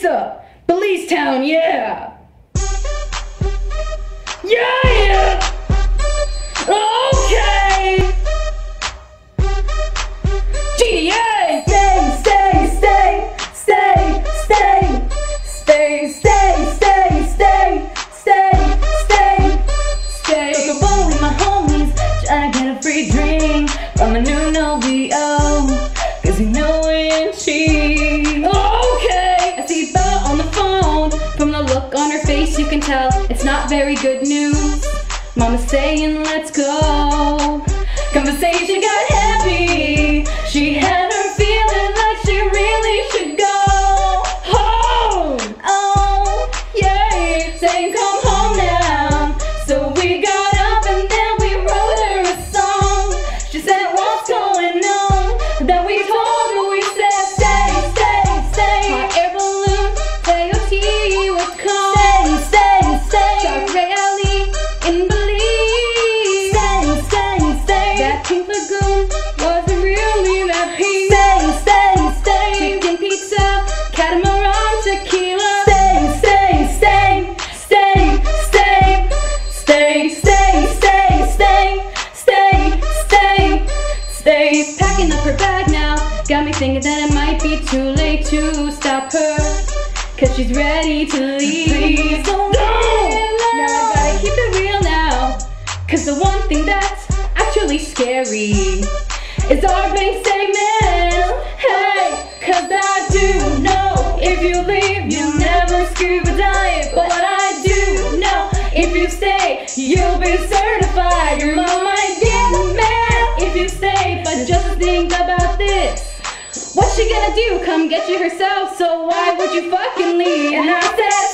pizza! Belize Town, yeah! Yeah! Okay! GTA! Stay, stay, stay, stay, stay, stay, stay, stay, stay, stay, stay. Stay! Took a bowl with my homies, trying to get a free drink from a new Novio. Cause you know we ain't cheap. Tell it's not very good news. Mama's saying, let's go. Conversation got heavy. She had her feeling like she really should go. Home! Oh, saying come home now. So we got up and then we wrote her a song. She said, What's going on? Then we told her, we Packing up her bag now, got me thinking that it might be too late to stop her. Cause she's ready to leave. Please don't No! Now I gotta keep it real now. Cause the one thing that's actually scary is our bank statement. Hey, cause I do know if you leave, you never scuba dive. But what I do know, if you stay, you'll be certified. Your mom think about this. What's she gonna do? Come get you herself, so why would you fucking leave? And I said,